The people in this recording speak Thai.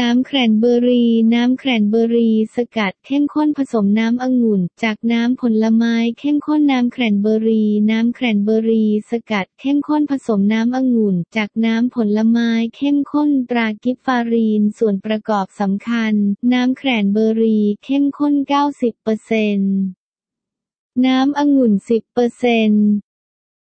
น้ำแครนเบอร์รี่ น้ำแครนเบอร์รี่ สกัดเข้มข้นผสมน้ำองุ่น จากน้ำผลไม้ เข้มข้นน้ำแครนเบอร์รี่ น้ำแครนเบอร์รี่ สกัดเข้มข้นผสมน้ำองุ่น จากน้ำผลไม้ เข้มข้นตรากิฟฟารีน ส่วนประกอบสำคัญ น้ำแครนเบอร์รี่ เข้มข้น 90%น้ำองุ่น 10%